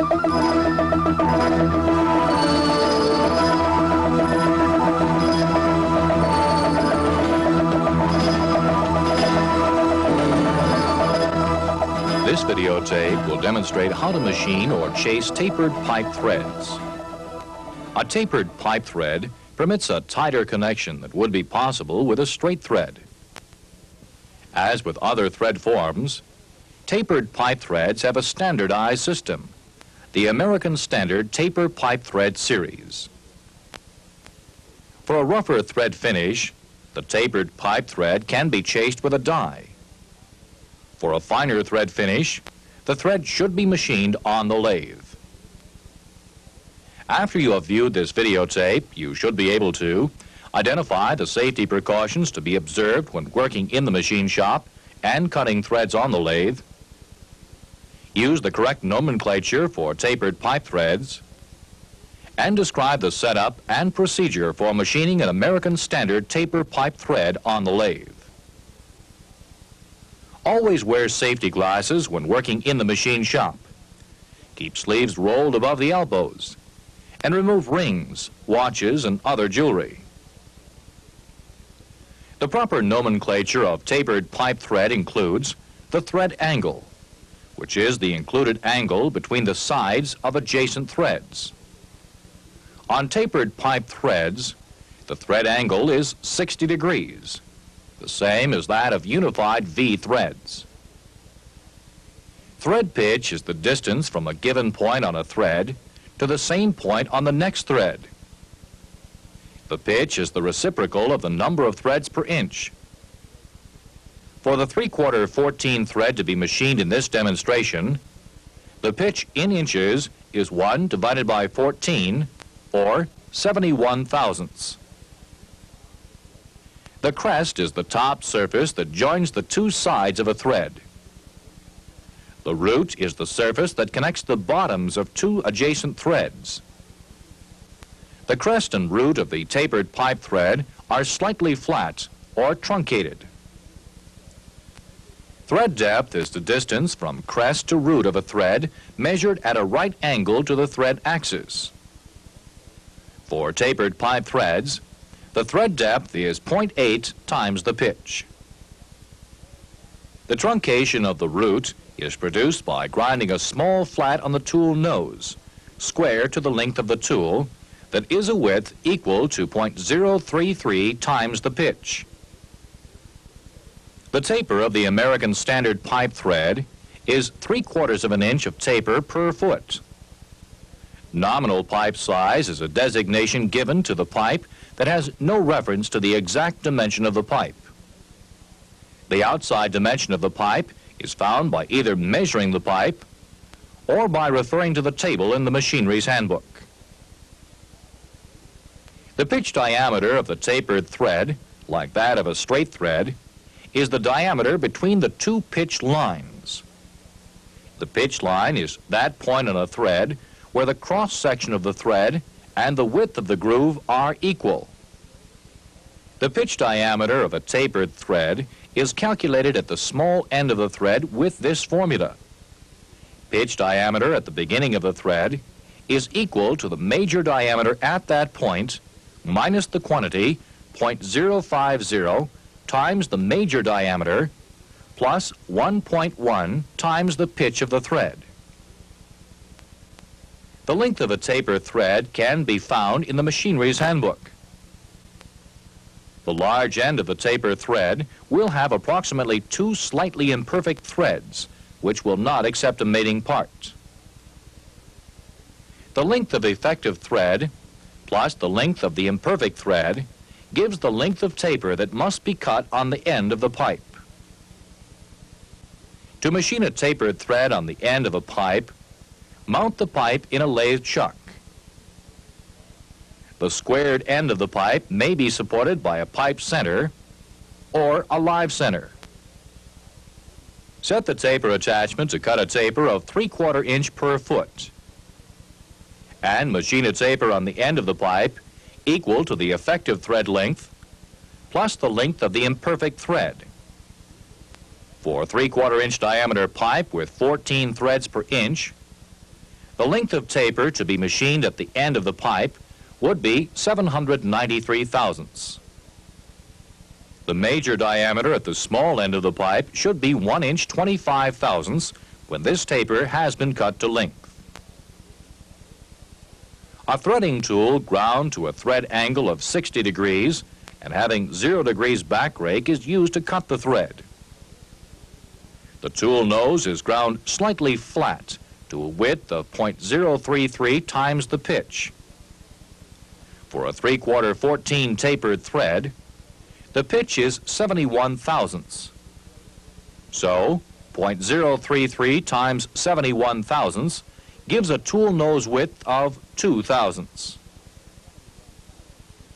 This videotape will demonstrate how to machine or chase tapered pipe threads. A tapered pipe thread permits a tighter connection that would be possible with a straight thread. As with other thread forms, tapered pipe threads have a standardized system, the American Standard Taper Pipe Thread Series. For a rougher thread finish, the tapered pipe thread can be chased with a die. For a finer thread finish, the thread should be machined on the lathe. After you have viewed this videotape, you should be able to identify the safety precautions to be observed when working in the machine shop and cutting threads on the lathe, use the correct nomenclature for tapered pipe threads, and describe the setup and procedure for machining an American Standard taper pipe thread on the lathe. Always wear safety glasses when working in the machine shop. Keep sleeves rolled above the elbows. And remove rings, watches, and other jewelry. The proper nomenclature of tapered pipe thread includes the thread angle, which is the included angle between the sides of adjacent threads. On tapered pipe threads, the thread angle is 60 degrees the same as that of unified V threads. Thread pitch is the distance from a given point on a thread to the same point on the next thread. The pitch is the reciprocal of the number of threads per inch. For the 3 quarter 14 thread to be machined in this demonstration, the pitch in inches is 1 divided by 14, or 71 thousandths. The crest is the top surface that joins the two sides of a thread. The root is the surface that connects the bottoms of two adjacent threads. The crest and root of the tapered pipe thread are slightly flat or truncated. Thread depth is the distance from crest to root of a thread measured at a right angle to the thread axis. For tapered pipe threads, the thread depth is 0.8 times the pitch. The truncation of the root is produced by grinding a small flat on the tool nose, square to the length of the tool, that is a width equal to 0.033 times the pitch. The taper of the American Standard pipe thread is 3 quarters of an inch of taper per foot. Nominal pipe size is a designation given to the pipe that has no reference to the exact dimension of the pipe. The outside dimension of the pipe is found by either measuring the pipe or by referring to the table in the machinery's handbook. The pitch diameter of the tapered thread, like that of a straight thread, is the diameter between the two pitch lines. The pitch line is that point on a thread where the cross section of the thread and the width of the groove are equal. The pitch diameter of a tapered thread is calculated at the small end of the thread with this formula. Pitch diameter at the beginning of the thread is equal to the major diameter at that point minus the quantity 0.050 times the major diameter plus 1.1 times the pitch of the thread. The length of a taper thread can be found in the machinery's handbook. The large end of the taper thread will have approximately two slightly imperfect threads, which will not accept a mating part. The length of effective thread plus the length of the imperfect thread gives the length of taper that must be cut on the end of the pipe. To machine a tapered thread on the end of a pipe, mount the pipe in a lathe chuck. The squared end of the pipe may be supported by a pipe center or a live center. Set the taper attachment to cut a taper of 3 quarter inch per foot. And machine a taper on the end of the pipe equal to the effective thread length plus the length of the imperfect thread. For 3 quarter inch diameter pipe with 14 threads per inch, The length of taper to be machined at the end of the pipe would be 793 thousandths. The major diameter at the small end of the pipe should be 1 inch 25 thousandths when this taper has been cut to length. A threading tool ground to a thread angle of 60 degrees and having 0 degrees back rake is used to cut the thread. The tool nose is ground slightly flat to a width of 0.033 times the pitch. For a 3 quarter 14 tapered thread, the pitch is 71 thousandths. So, 0.033 times 71 thousandths gives a tool nose width of 2 thousandths.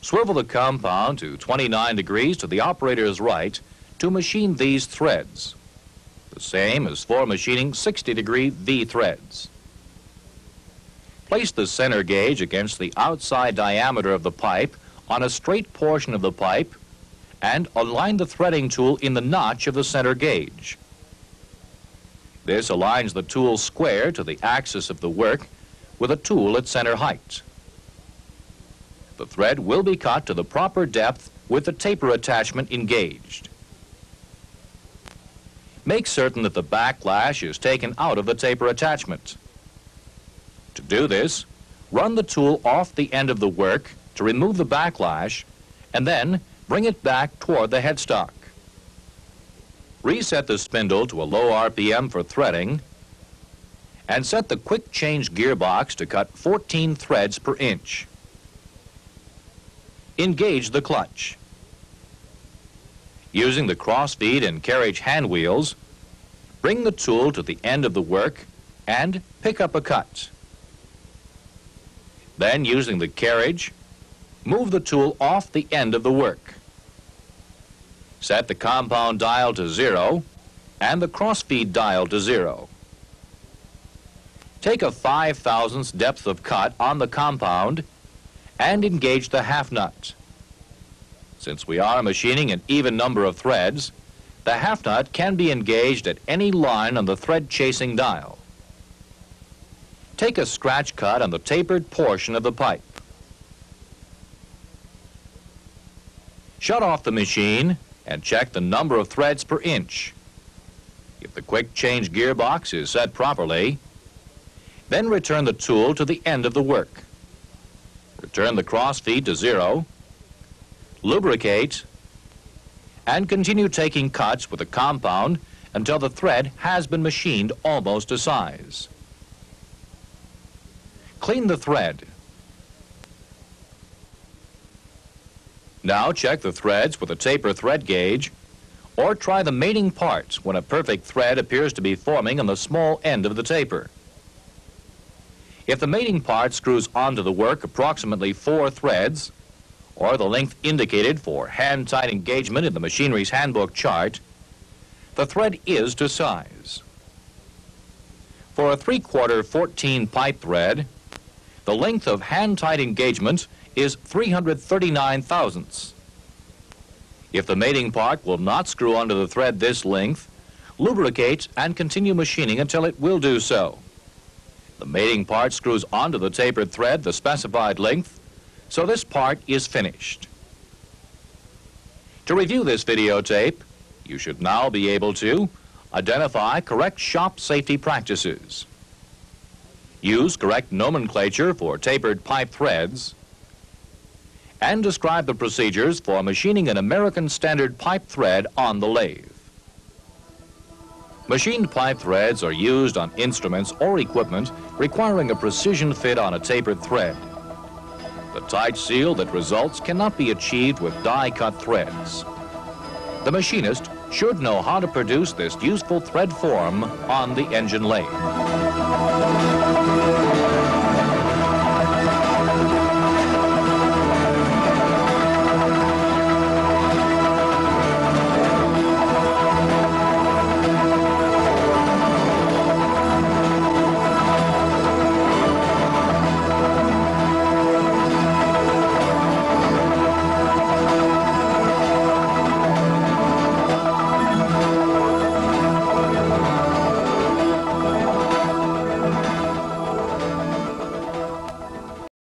Swivel the compound to 29 degrees to the operator's right to machine these threads. The same as for machining 60 degree V threads. Place the center gauge against the outside diameter of the pipe on a straight portion of the pipe and align the threading tool in the notch of the center gauge. This aligns the tool square to the axis of the work with a tool at center height. The thread will be cut to the proper depth with the taper attachment engaged. Make certain that the backlash is taken out of the taper attachment. To do this, run the tool off the end of the work to remove the backlash and then bring it back toward the headstock. Reset the spindle to a low RPM for threading and set the quick change gearbox to cut 14 threads per inch. Engage the clutch. Using the crossfeed and carriage hand wheels, bring the tool to the end of the work and pick up a cut. Then, using the carriage, move the tool off the end of the work. Set the compound dial to zero and the crossfeed dial to zero. Take a 5 thousandths depth of cut on the compound and engage the half nut. Since we are machining an even number of threads, the half nut can be engaged at any line on the thread chasing dial. Take a scratch cut on the tapered portion of the pipe. Shut off the machine and check the number of threads per inch. If the quick change gearbox is set properly, then return the tool to the end of the work. Return the cross feed to zero, lubricate, and continue taking cuts with the compound until the thread has been machined almost to size. Clean the thread. Now check the threads with a taper thread gauge or try the mating parts when a perfect thread appears to be forming on the small end of the taper. If the mating part screws onto the work approximately four threads, or the length indicated for hand-tight engagement in the machinery's handbook chart, the thread is to size. For a 3 quarter 14 pipe thread, the length of hand-tight engagement is 339 thousandths. If the mating part will not screw onto the thread this length, lubricate and continue machining until it will do so. The mating part screws onto the tapered thread the specified length, so this part is finished. To review this videotape, you should now be able to identify correct shop safety practices, use correct nomenclature for tapered pipe threads, and describe the procedures for machining an American Standard pipe thread on the lathe. Machined pipe threads are used on instruments or equipment requiring a precision fit on a tapered thread. The tight seal that results cannot be achieved with die-cut threads. The machinist should know how to produce this useful thread form on the engine lathe.